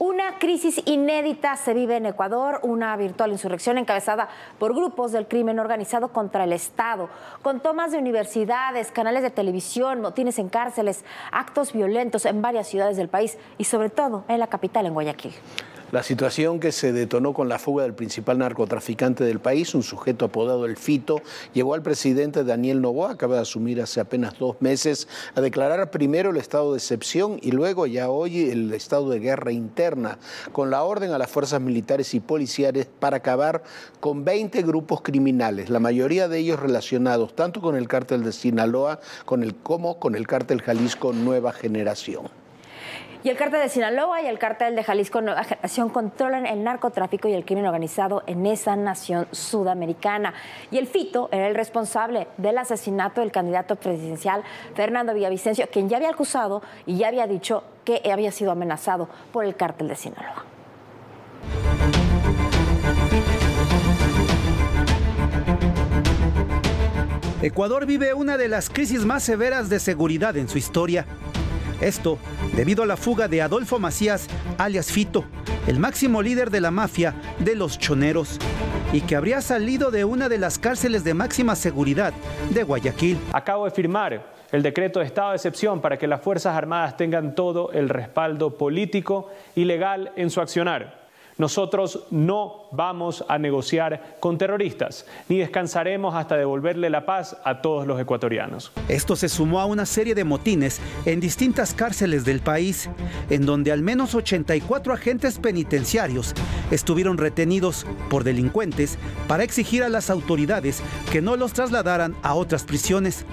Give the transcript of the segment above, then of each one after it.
Una crisis inédita se vive en Ecuador, una virtual insurrección encabezada por grupos del crimen organizado contra el Estado, con tomas de universidades, canales de televisión, motines en cárceles, actos violentos en varias ciudades del país y sobre todo en la capital, en Guayaquil. La situación que se detonó con la fuga del principal narcotraficante del país, un sujeto apodado El Fito, llevó al presidente Daniel Novoa, acaba de asumir hace apenas dos meses, a declarar primero el estado de excepción y luego ya hoy el estado de guerra interna, con la orden a las fuerzas militares y policiales para acabar con 20 grupos criminales, la mayoría de ellos relacionados tanto con el cártel de Sinaloa como con el cártel Jalisco Nueva Generación. Y el cártel de Sinaloa y el cártel de Jalisco Nueva Generación controlan el narcotráfico y el crimen organizado en esa nación sudamericana. Y el FITO era el responsable del asesinato del candidato presidencial Fernando Villavicencio, quien ya había acusado y ya había dicho que había sido amenazado por el cártel de Sinaloa. Ecuador vive una de las crisis más severas de seguridad en su historia. Esto debido a la fuga de Adolfo Macías, alias Fito, el máximo líder de la mafia de los choneros, y que habría salido de una de las cárceles de máxima seguridad de Guayaquil. Acabo de firmar el decreto de estado de excepción para que las Fuerzas Armadas tengan todo el respaldo político y legal en su accionar. Nosotros no vamos a negociar con terroristas, ni descansaremos hasta devolverle la paz a todos los ecuatorianos. Esto se sumó a una serie de motines en distintas cárceles del país, en donde al menos 84 agentes penitenciarios estuvieron retenidos por delincuentes para exigir a las autoridades que no los trasladaran a otras prisiones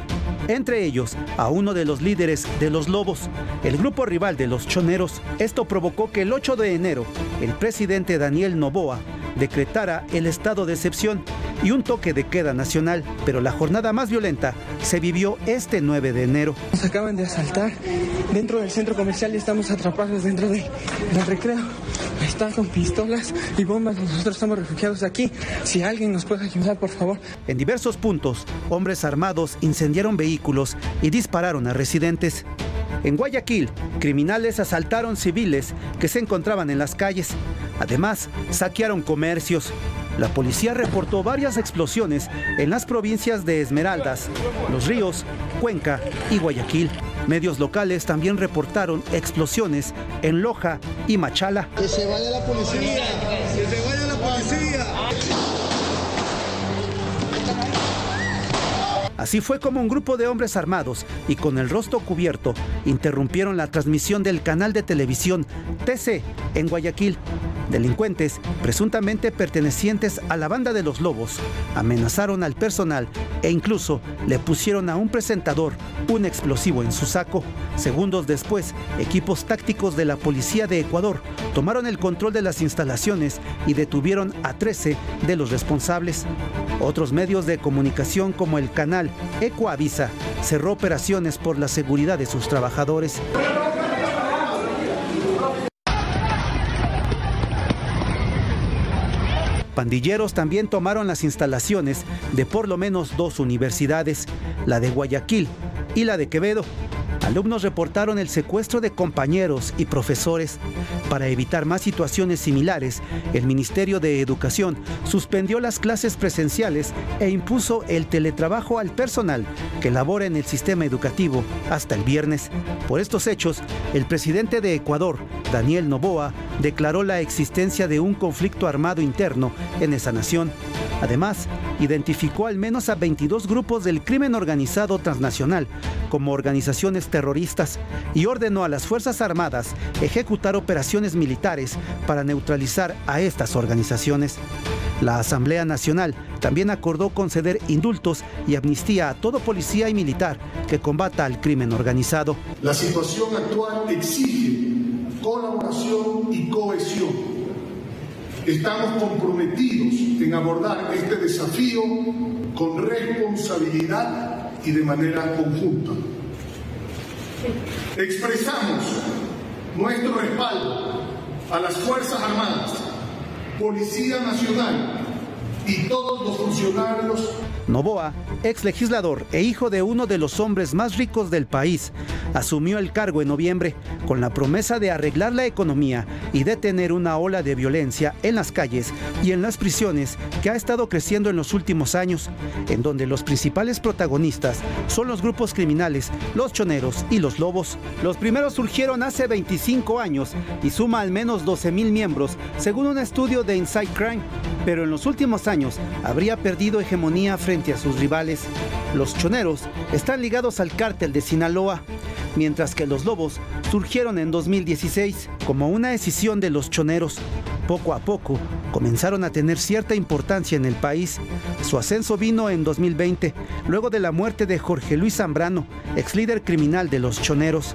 entre ellos a uno de los líderes de los Lobos, el grupo rival de los Choneros. Esto provocó que el 8 de enero el presidente Daniel Novoa decretara el estado de excepción y un toque de queda nacional, pero la jornada más violenta se vivió este 9 de enero. Nos acaban de asaltar dentro del centro comercial y estamos atrapados dentro del recreo. Están con pistolas y bombas, nosotros estamos refugiados aquí. Si alguien nos puede ayudar, por favor. En diversos puntos, hombres armados incendiaron vehículos y dispararon a residentes. En Guayaquil, criminales asaltaron civiles que se encontraban en las calles. Además, saquearon comercios. La policía reportó varias explosiones en las provincias de Esmeraldas, Los Ríos, Cuenca y Guayaquil. Medios locales también reportaron explosiones en Loja y Machala. Que se vaya la policía, que se vaya la policía. Así fue como un grupo de hombres armados y con el rostro cubierto interrumpieron la transmisión del canal de televisión TC en Guayaquil. Delincuentes, presuntamente pertenecientes a la banda de los lobos, amenazaron al personal e incluso le pusieron a un presentador un explosivo en su saco. Segundos después, equipos tácticos de la Policía de Ecuador tomaron el control de las instalaciones y detuvieron a 13 de los responsables. Otros medios de comunicación como el canal Ecoavisa cerró operaciones por la seguridad de sus trabajadores. Pandilleros también tomaron las instalaciones de por lo menos dos universidades, la de Guayaquil y la de Quevedo. Alumnos reportaron el secuestro de compañeros y profesores. Para evitar más situaciones similares, el Ministerio de Educación suspendió las clases presenciales e impuso el teletrabajo al personal que labora en el sistema educativo hasta el viernes. Por estos hechos, el presidente de Ecuador, Daniel Noboa, declaró la existencia de un conflicto armado interno en esa nación. Además, identificó al menos a 22 grupos del crimen organizado transnacional como organizaciones terroristas y ordenó a las Fuerzas Armadas ejecutar operaciones militares para neutralizar a estas organizaciones. La Asamblea Nacional también acordó conceder indultos y amnistía a todo policía y militar que combata al crimen organizado. La situación actual exige colaboración y cohesión Estamos comprometidos en abordar este desafío con responsabilidad y de manera conjunta. Expresamos nuestro respaldo a las Fuerzas Armadas, Policía Nacional y todos los funcionarios Novoa, ex legislador e hijo de uno de los hombres más ricos del país, asumió el cargo en noviembre con la promesa de arreglar la economía y detener una ola de violencia en las calles y en las prisiones que ha estado creciendo en los últimos años, en donde los principales protagonistas son los grupos criminales, los choneros y los lobos. Los primeros surgieron hace 25 años y suma al menos 12 mil miembros, según un estudio de Inside Crime, pero en los últimos años habría perdido hegemonía frente a sus rivales. Los choneros están ligados al cártel de Sinaloa, mientras que los lobos surgieron en 2016 como una decisión de los choneros. Poco a poco comenzaron a tener cierta importancia en el país. Su ascenso vino en 2020, luego de la muerte de Jorge Luis Zambrano, ex líder criminal de los choneros.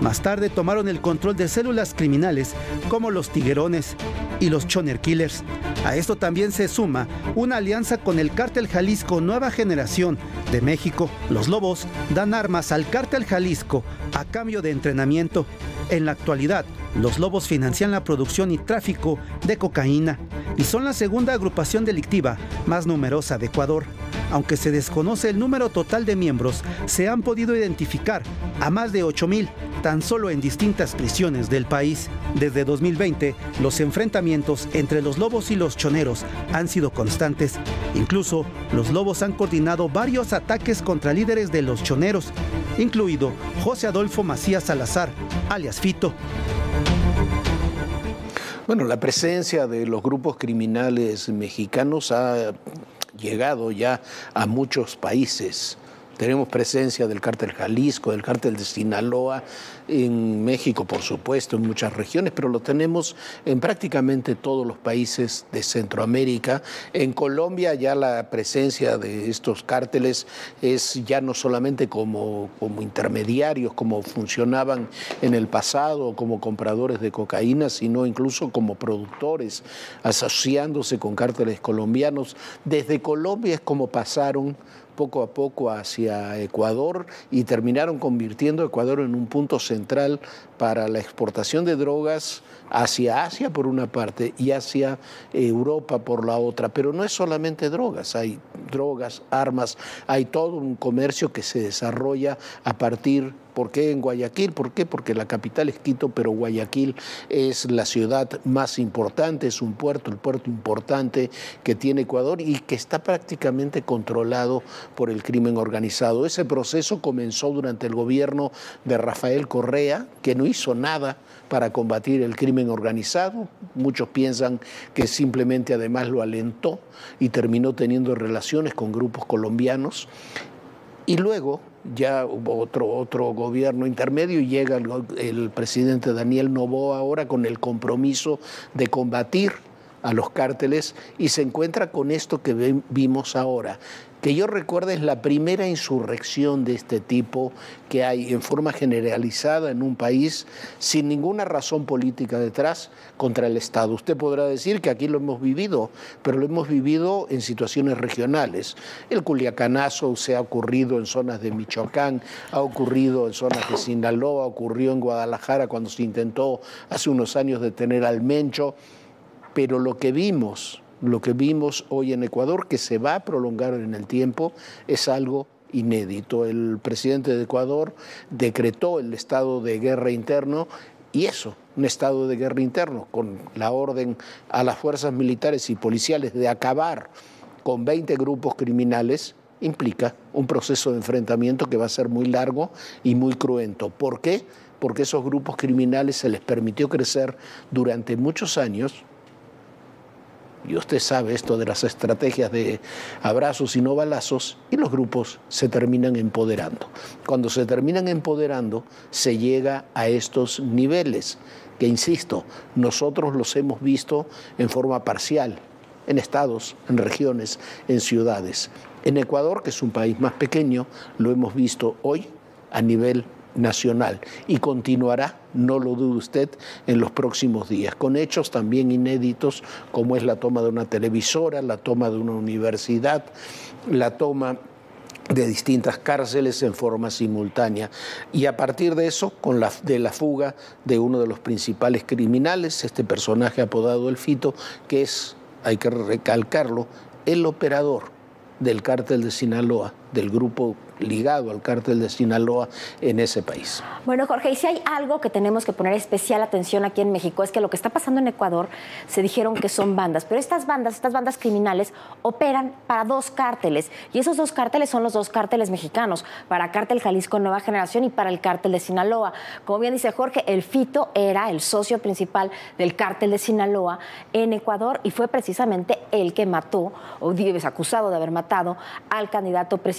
Más tarde tomaron el control de células criminales como los tiguerones y los choner killers. A esto también se suma una alianza con el cártel Jalisco Nueva Generación de México. Los lobos dan armas al cártel Jalisco a cambio de entrenamiento. En la actualidad, los lobos financian la producción y tráfico de cocaína y son la segunda agrupación delictiva más numerosa de Ecuador. Aunque se desconoce el número total de miembros, se han podido identificar a más de 8.000 tan solo en distintas prisiones del país. Desde 2020, los enfrentamientos entre los lobos y los choneros han sido constantes. Incluso, los lobos han coordinado varios ataques contra líderes de los choneros, incluido José Adolfo Macías Salazar, alias Fito. Bueno, la presencia de los grupos criminales mexicanos ha llegado ya a muchos países. Tenemos presencia del cártel Jalisco, del cártel de Sinaloa, en México, por supuesto, en muchas regiones, pero lo tenemos en prácticamente todos los países de Centroamérica. En Colombia ya la presencia de estos cárteles es ya no solamente como, como intermediarios, como funcionaban en el pasado, como compradores de cocaína, sino incluso como productores, asociándose con cárteles colombianos. Desde Colombia es como pasaron poco a poco hacia Ecuador y terminaron convirtiendo Ecuador en un punto central para la exportación de drogas hacia Asia por una parte y hacia Europa por la otra. Pero no es solamente drogas, hay drogas, armas, hay todo un comercio que se desarrolla a partir ¿Por qué en Guayaquil? ¿Por qué? Porque la capital es Quito, pero Guayaquil es la ciudad más importante, es un puerto, el puerto importante que tiene Ecuador y que está prácticamente controlado por el crimen organizado. Ese proceso comenzó durante el gobierno de Rafael Correa, que no hizo nada para combatir el crimen organizado. Muchos piensan que simplemente además lo alentó y terminó teniendo relaciones con grupos colombianos. Y luego ya hubo otro, otro gobierno intermedio y llega el, el presidente Daniel Novoa ahora con el compromiso de combatir a los cárteles y se encuentra con esto que vimos ahora, que yo recuerdo es la primera insurrección de este tipo que hay en forma generalizada en un país sin ninguna razón política detrás contra el Estado. Usted podrá decir que aquí lo hemos vivido, pero lo hemos vivido en situaciones regionales. El culiacanazo se ha ocurrido en zonas de Michoacán, ha ocurrido en zonas de Sinaloa, ocurrió en Guadalajara cuando se intentó hace unos años detener al Mencho, pero lo que vimos lo que vimos hoy en Ecuador, que se va a prolongar en el tiempo, es algo inédito. El presidente de Ecuador decretó el estado de guerra interno y eso, un estado de guerra interno, con la orden a las fuerzas militares y policiales de acabar con 20 grupos criminales, implica un proceso de enfrentamiento que va a ser muy largo y muy cruento. ¿Por qué? Porque esos grupos criminales se les permitió crecer durante muchos años y usted sabe esto de las estrategias de abrazos y no balazos, y los grupos se terminan empoderando. Cuando se terminan empoderando, se llega a estos niveles, que insisto, nosotros los hemos visto en forma parcial, en estados, en regiones, en ciudades. En Ecuador, que es un país más pequeño, lo hemos visto hoy a nivel nacional y continuará, no lo dude usted, en los próximos días, con hechos también inéditos como es la toma de una televisora, la toma de una universidad, la toma de distintas cárceles en forma simultánea. Y a partir de eso, con la, de la fuga de uno de los principales criminales, este personaje apodado El Fito, que es, hay que recalcarlo, el operador del cártel de Sinaloa, del grupo ligado al cártel de Sinaloa en ese país. Bueno, Jorge, y si hay algo que tenemos que poner especial atención aquí en México es que lo que está pasando en Ecuador se dijeron que son bandas, pero estas bandas, estas bandas criminales operan para dos cárteles y esos dos cárteles son los dos cárteles mexicanos, para Cártel Jalisco Nueva Generación y para el cártel de Sinaloa. Como bien dice Jorge, el Fito era el socio principal del cártel de Sinaloa en Ecuador y fue precisamente el que mató, o es acusado de haber matado, al candidato presidencial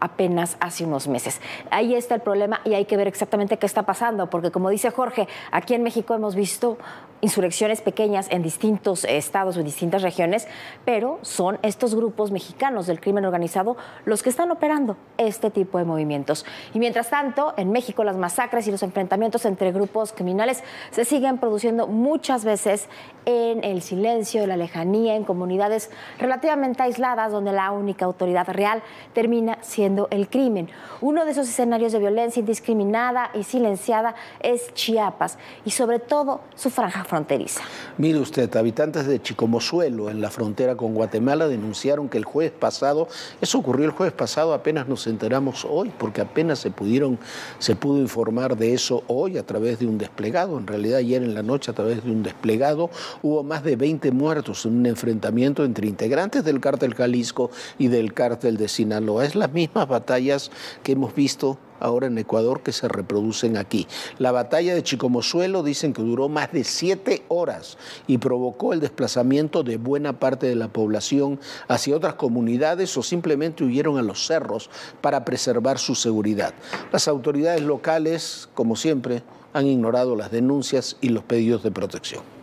apenas hace unos meses. Ahí está el problema y hay que ver exactamente qué está pasando, porque como dice Jorge, aquí en México hemos visto insurrecciones pequeñas en distintos estados o en distintas regiones, pero son estos grupos mexicanos del crimen organizado los que están operando este tipo de movimientos. Y mientras tanto, en México las masacres y los enfrentamientos entre grupos criminales se siguen produciendo muchas veces en el silencio, en la lejanía, en comunidades relativamente aisladas donde la única autoridad real termina siendo el crimen. Uno de esos escenarios de violencia indiscriminada y silenciada es Chiapas y sobre todo su franja fronteriza. Mire usted, habitantes de Chicomozuelo, en la frontera con Guatemala, denunciaron que el jueves pasado, eso ocurrió el jueves pasado, apenas nos enteramos hoy, porque apenas se pudieron, se pudo informar de eso hoy a través de un desplegado, en realidad ayer en la noche a través de un desplegado hubo más de 20 muertos en un enfrentamiento entre integrantes del cártel Jalisco y del cártel de Es las mismas batallas que hemos visto ahora en Ecuador que se reproducen aquí. La batalla de Chicomozuelo dicen que duró más de siete horas y provocó el desplazamiento de buena parte de la población hacia otras comunidades o simplemente huyeron a los cerros para preservar su seguridad. Las autoridades locales, como siempre, han ignorado las denuncias y los pedidos de protección.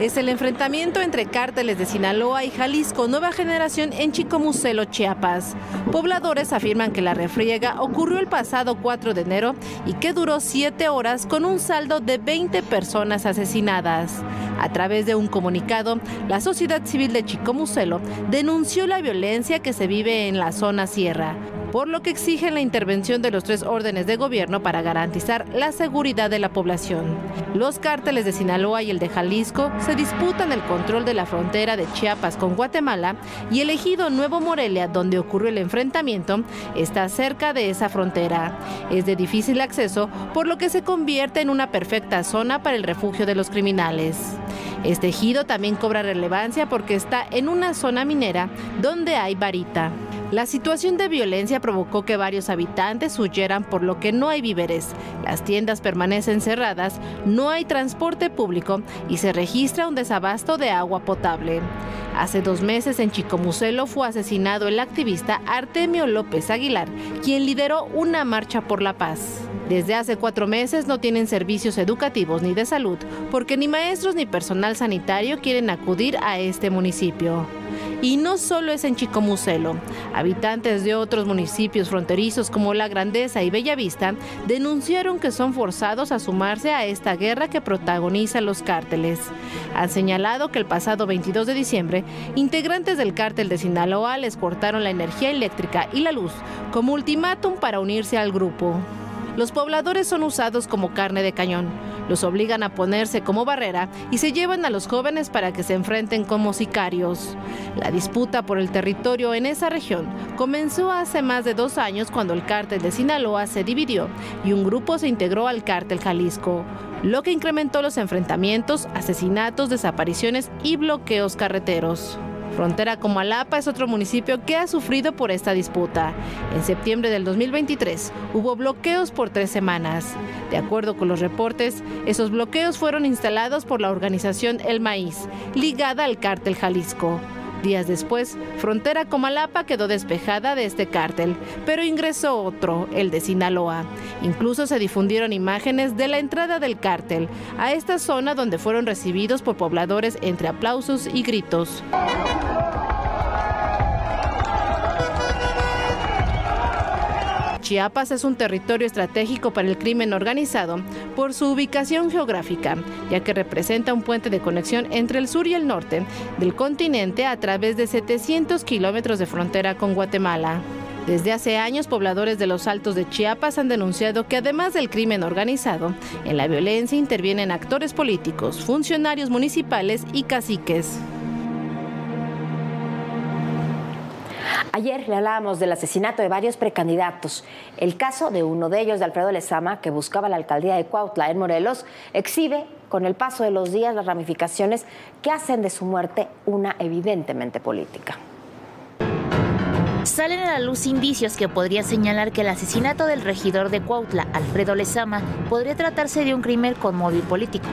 Es el enfrentamiento entre cárteles de Sinaloa y Jalisco Nueva Generación en Chicomucelo, Chiapas. Pobladores afirman que la refriega ocurrió el pasado 4 de enero y que duró 7 horas con un saldo de 20 personas asesinadas. A través de un comunicado, la sociedad civil de Chicomucelo denunció la violencia que se vive en la zona sierra por lo que exigen la intervención de los tres órdenes de gobierno para garantizar la seguridad de la población. Los cárteles de Sinaloa y el de Jalisco se disputan el control de la frontera de Chiapas con Guatemala y el ejido Nuevo Morelia, donde ocurrió el enfrentamiento, está cerca de esa frontera. Es de difícil acceso, por lo que se convierte en una perfecta zona para el refugio de los criminales. Este ejido también cobra relevancia porque está en una zona minera donde hay varita. La situación de violencia provocó que varios habitantes huyeran por lo que no hay víveres, las tiendas permanecen cerradas, no hay transporte público y se registra un desabasto de agua potable. Hace dos meses en Chicomucelo fue asesinado el activista Artemio López Aguilar, quien lideró una marcha por la paz. Desde hace cuatro meses no tienen servicios educativos ni de salud porque ni maestros ni personal sanitario quieren acudir a este municipio. Y no solo es en Chicomucelo. Habitantes de otros municipios fronterizos como La Grandeza y Bellavista denunciaron que son forzados a sumarse a esta guerra que protagonizan los cárteles. Han señalado que el pasado 22 de diciembre, integrantes del cártel de Sinaloa les cortaron la energía eléctrica y la luz como ultimátum para unirse al grupo. Los pobladores son usados como carne de cañón. Los obligan a ponerse como barrera y se llevan a los jóvenes para que se enfrenten como sicarios. La disputa por el territorio en esa región comenzó hace más de dos años cuando el cártel de Sinaloa se dividió y un grupo se integró al cártel Jalisco, lo que incrementó los enfrentamientos, asesinatos, desapariciones y bloqueos carreteros. Frontera Comalapa es otro municipio que ha sufrido por esta disputa. En septiembre del 2023 hubo bloqueos por tres semanas. De acuerdo con los reportes, esos bloqueos fueron instalados por la organización El Maíz, ligada al cártel Jalisco. Días después, Frontera Comalapa quedó despejada de este cártel, pero ingresó otro, el de Sinaloa. Incluso se difundieron imágenes de la entrada del cártel a esta zona donde fueron recibidos por pobladores entre aplausos y gritos. Chiapas es un territorio estratégico para el crimen organizado por su ubicación geográfica, ya que representa un puente de conexión entre el sur y el norte del continente a través de 700 kilómetros de frontera con Guatemala. Desde hace años, pobladores de los Altos de Chiapas han denunciado que además del crimen organizado, en la violencia intervienen actores políticos, funcionarios municipales y caciques. Ayer le hablábamos del asesinato de varios precandidatos. El caso de uno de ellos, de Alfredo Lezama, que buscaba la alcaldía de Cuautla en Morelos, exhibe con el paso de los días las ramificaciones que hacen de su muerte una evidentemente política. Salen a la luz indicios que podrían señalar que el asesinato del regidor de Cuautla, Alfredo Lezama, podría tratarse de un crimen con móvil político.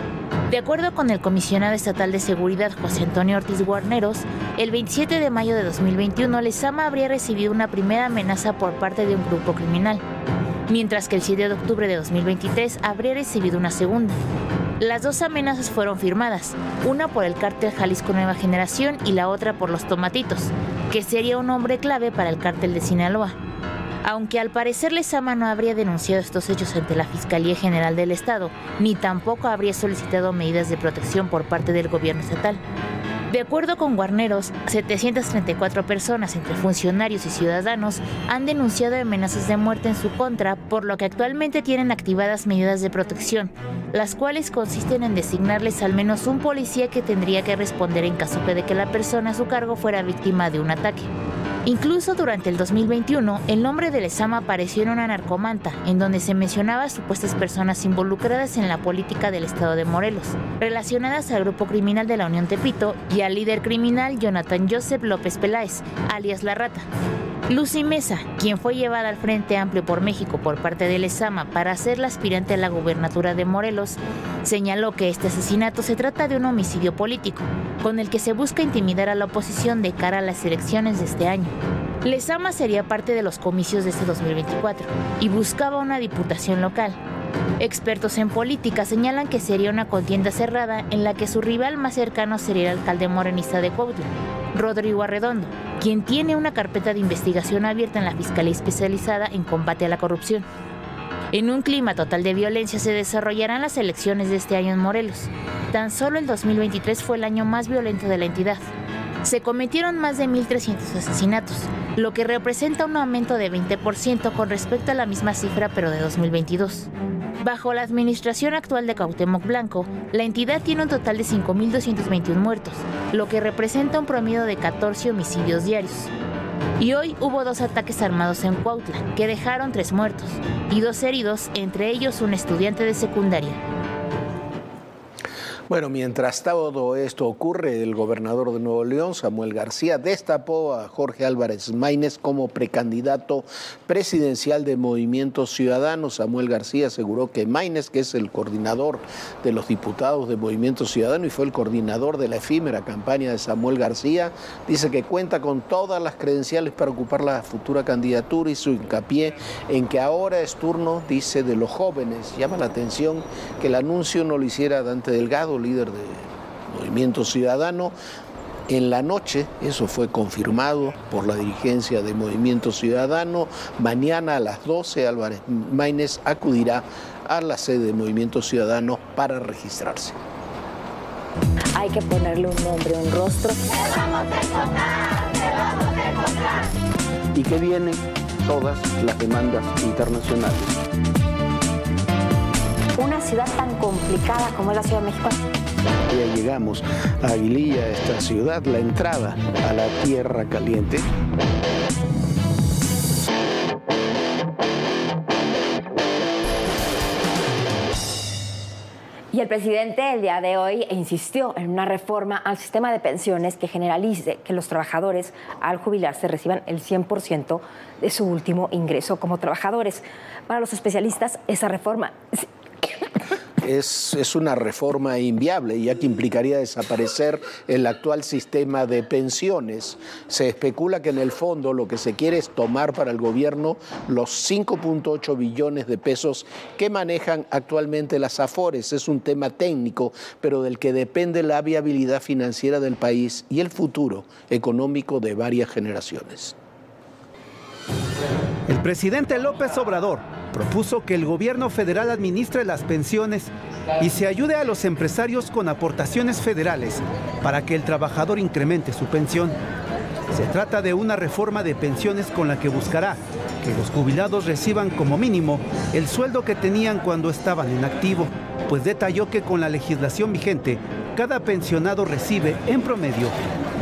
De acuerdo con el comisionado estatal de seguridad José Antonio Ortiz Guarneros, el 27 de mayo de 2021 Lezama habría recibido una primera amenaza por parte de un grupo criminal, mientras que el 7 de octubre de 2023 habría recibido una segunda. Las dos amenazas fueron firmadas, una por el cártel Jalisco Nueva Generación y la otra por los Tomatitos, que sería un hombre clave para el cártel de Sinaloa. Aunque al parecer Lezama no habría denunciado estos hechos ante la Fiscalía General del Estado, ni tampoco habría solicitado medidas de protección por parte del gobierno estatal. De acuerdo con Guarneros, 734 personas entre funcionarios y ciudadanos han denunciado amenazas de muerte en su contra, por lo que actualmente tienen activadas medidas de protección, las cuales consisten en designarles al menos un policía que tendría que responder en caso de que la persona a su cargo fuera víctima de un ataque. Incluso durante el 2021, el nombre de Lezama apareció en una narcomanta, en donde se mencionaba supuestas personas involucradas en la política del estado de Morelos, relacionadas al grupo criminal de la Unión Tepito y al líder criminal Jonathan Joseph López Peláez, alias La Rata. Lucy Mesa, quien fue llevada al Frente Amplio por México por parte de Lezama para ser aspirante a la gubernatura de Morelos, señaló que este asesinato se trata de un homicidio político, con el que se busca intimidar a la oposición de cara a las elecciones de este año. Lezama sería parte de los comicios de este 2024 y buscaba una diputación local. Expertos en política señalan que sería una contienda cerrada en la que su rival más cercano sería el alcalde morenista de Cuautla, Rodrigo Arredondo, quien tiene una carpeta de investigación abierta en la Fiscalía Especializada en Combate a la Corrupción. En un clima total de violencia se desarrollarán las elecciones de este año en Morelos. Tan solo el 2023 fue el año más violento de la entidad. Se cometieron más de 1.300 asesinatos, lo que representa un aumento de 20% con respecto a la misma cifra pero de 2022. Bajo la administración actual de Cuauhtémoc Blanco, la entidad tiene un total de 5.221 muertos, lo que representa un promedio de 14 homicidios diarios. Y hoy hubo dos ataques armados en Cuautla, que dejaron tres muertos y dos heridos, entre ellos un estudiante de secundaria. Bueno, mientras todo esto ocurre, el gobernador de Nuevo León, Samuel García, destapó a Jorge Álvarez Maínez como precandidato presidencial de Movimiento Ciudadano. Samuel García aseguró que Maínez, que es el coordinador de los diputados de Movimiento Ciudadano y fue el coordinador de la efímera campaña de Samuel García, dice que cuenta con todas las credenciales para ocupar la futura candidatura y su hincapié en que ahora es turno, dice, de los jóvenes. Llama la atención que el anuncio no lo hiciera Dante Delgado líder de Movimiento Ciudadano. En la noche, eso fue confirmado por la dirigencia de Movimiento Ciudadano, mañana a las 12 Álvarez Maínez acudirá a la sede de Movimiento Ciudadano para registrarse. Hay que ponerle un nombre, un rostro. Y que vienen todas las demandas internacionales una ciudad tan complicada como es la Ciudad de México. Ya llegamos a Aguililla, esta ciudad, la entrada a la Tierra Caliente. Y el presidente el día de hoy insistió en una reforma al sistema de pensiones que generalice que los trabajadores al jubilarse reciban el 100% de su último ingreso como trabajadores. Para los especialistas, esa reforma es, es, una reforma inviable, ya que implicaría desaparecer el actual sistema de pensiones. Se especula que en el fondo lo que se quiere es tomar para el gobierno los 5.8 billones de pesos que manejan actualmente las AFORES. Es un tema técnico, pero del que depende la viabilidad financiera del país y el futuro económico de varias generaciones. El presidente López Obrador propuso que el gobierno federal administre las pensiones y se ayude a los empresarios con aportaciones federales para que el trabajador incremente su pensión. Se trata de una reforma de pensiones con la que buscará que los jubilados reciban como mínimo el sueldo que tenían cuando estaban en activo, pues detalló que con la legislación vigente, cada pensionado recibe en promedio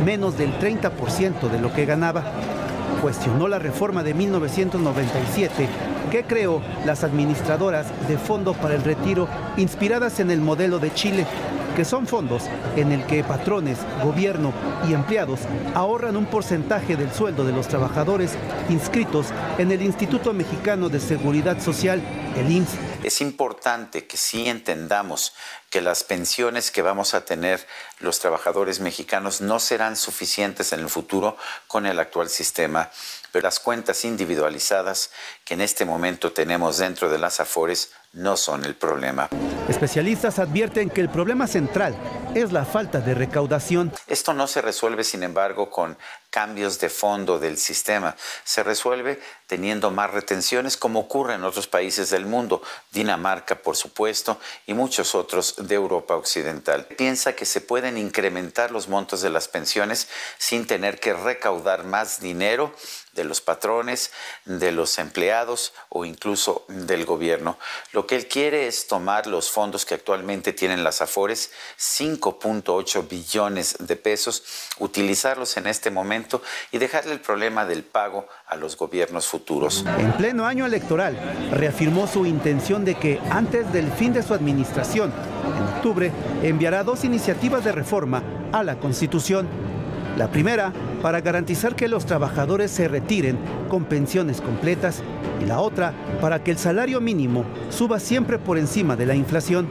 menos del 30% de lo que ganaba. Cuestionó la reforma de 1997 que creó las administradoras de Fondo para el Retiro inspiradas en el modelo de Chile, que son fondos en el que patrones, gobierno y empleados ahorran un porcentaje del sueldo de los trabajadores inscritos en el Instituto Mexicano de Seguridad Social, el IMSS. Es importante que sí entendamos que las pensiones que vamos a tener los trabajadores mexicanos no serán suficientes en el futuro con el actual sistema las cuentas individualizadas que en este momento tenemos dentro de las AFORES no son el problema. Especialistas advierten que el problema central es la falta de recaudación. Esto no se resuelve, sin embargo, con cambios de fondo del sistema. Se resuelve teniendo más retenciones, como ocurre en otros países del mundo, Dinamarca, por supuesto, y muchos otros de Europa Occidental. Piensa que se pueden incrementar los montos de las pensiones sin tener que recaudar más dinero de los patrones, de los empleados o incluso del gobierno. Lo que él quiere es tomar los fondos que actualmente tienen las AFORES, 5.8 billones de pesos, utilizarlos en este momento y dejarle el problema del pago a los gobiernos futuros. En pleno año electoral, reafirmó su intención de que antes del fin de su administración, en octubre, enviará dos iniciativas de reforma a la Constitución. La primera para garantizar que los trabajadores se retiren con pensiones completas y la otra para que el salario mínimo suba siempre por encima de la inflación.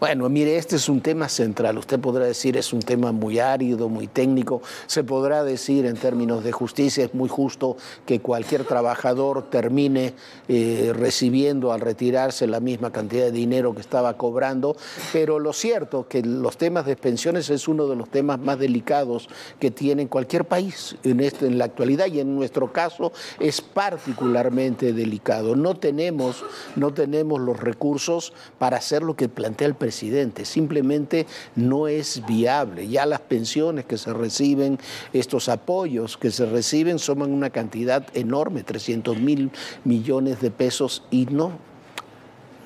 Bueno, mire, este es un tema central. Usted podrá decir es un tema muy árido, muy técnico. Se podrá decir en términos de justicia es muy justo que cualquier trabajador termine eh, recibiendo al retirarse la misma cantidad de dinero que estaba cobrando. Pero lo cierto que los temas de pensiones es uno de los temas más delicados que tiene cualquier país en, este, en la actualidad y en nuestro caso es particularmente delicado. No tenemos, no tenemos los recursos para hacer lo que plantea el presidente simplemente no es viable. Ya las pensiones que se reciben, estos apoyos que se reciben, suman una cantidad enorme, 300 mil millones de pesos, y no,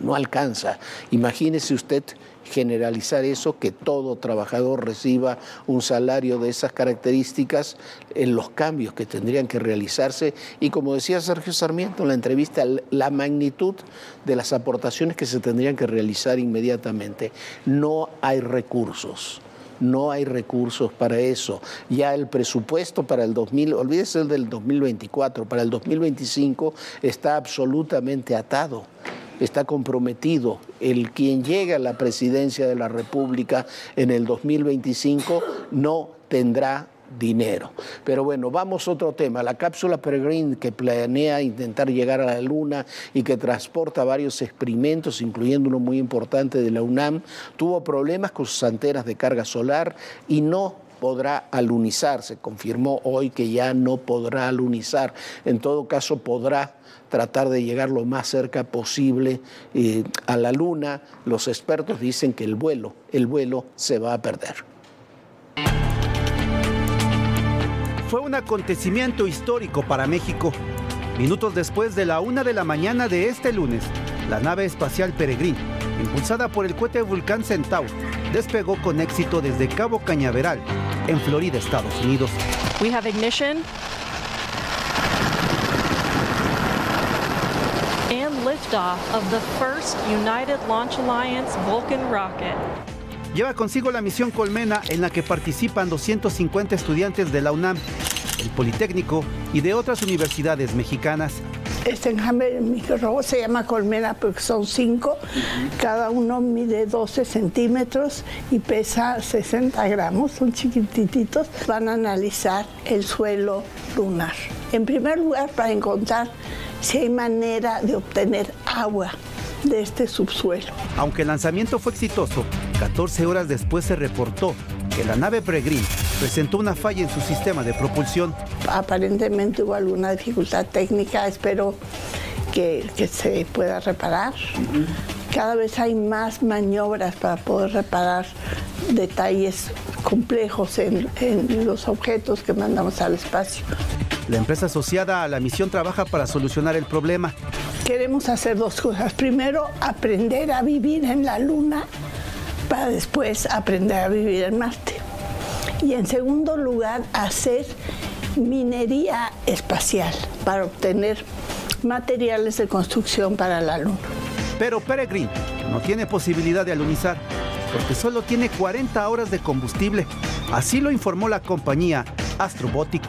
no alcanza. Imagínese usted generalizar eso, que todo trabajador reciba un salario de esas características en los cambios que tendrían que realizarse y como decía Sergio Sarmiento en la entrevista, la magnitud de las aportaciones que se tendrían que realizar inmediatamente. No hay recursos no hay recursos para eso. Ya el presupuesto para el 2000, olvídese el del 2024, para el 2025 está absolutamente atado está comprometido. El quien llegue a la presidencia de la República en el 2025 no tendrá dinero. Pero bueno, vamos a otro tema. La cápsula Peregrine que planea intentar llegar a la Luna y que transporta varios experimentos, incluyendo uno muy importante de la UNAM, tuvo problemas con sus antenas de carga solar y no podrá alunizar. Se confirmó hoy que ya no podrá alunizar. En todo caso, podrá tratar de llegar lo más cerca posible eh, a la Luna. Los expertos dicen que el vuelo, el vuelo se va a perder. Fue un acontecimiento histórico para México. Minutos después de la una de la mañana de este lunes, la nave espacial Peregrine, impulsada por el cohete Vulcan Centaur, despegó con éxito desde Cabo Cañaveral, en Florida, Estados Unidos. We have ignition. Liftoff of the first United Launch Alliance Vulcan rocket. Lleva consigo la misión Colmena en la que participan 250 estudiantes de la UNAM, el Politécnico y de otras universidades mexicanas. Este enjambre microrobot se llama colmena porque son cinco, cada uno mide 12 centímetros y pesa 60 gramos, son chiquititos. Van a analizar el suelo lunar. En primer lugar, para encontrar si hay manera de obtener agua de este subsuelo. Aunque el lanzamiento fue exitoso, 14 horas después se reportó que la nave Peregrine presentó una falla en su sistema de propulsión. Aparentemente hubo alguna dificultad técnica, espero que, se pueda reparar, cada vez hay más maniobras para poder reparar detalles complejos en, en los objetos que mandamos al espacio. La empresa asociada a la misión trabaja para solucionar el problema. Queremos hacer dos cosas. Primero, aprender a vivir en la Luna para después aprender a vivir en Marte. Y en segundo lugar, hacer minería espacial para obtener materiales de construcción para la Luna. Pero Peregrine no tiene posibilidad de alunizar porque solo tiene 40 horas de combustible. Así lo informó la compañía Astrobotic.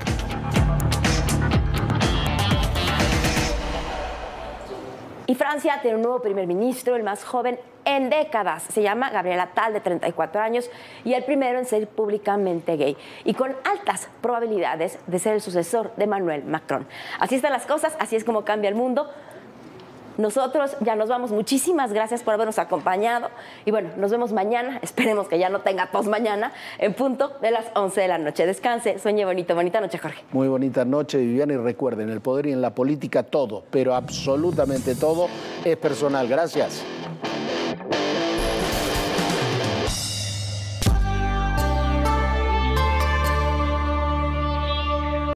Y Francia tiene un nuevo primer ministro, el más joven en décadas. Se llama Gabriel Attal, de 34 años, y el primero en ser públicamente gay, y con altas probabilidades de ser el sucesor de Emmanuel Macron. Así están las cosas, así es como cambia el mundo. Nosotros ya nos vamos. Muchísimas gracias por habernos acompañado. Y bueno, nos vemos mañana. Esperemos que ya no tenga tos mañana, en punto de las 11 de la noche. Descanse, sueñe bonito. Bonita noche, Jorge. Muy bonita noche, Viviana. Y recuerden, el poder y en la política todo, pero absolutamente todo es personal. Gracias.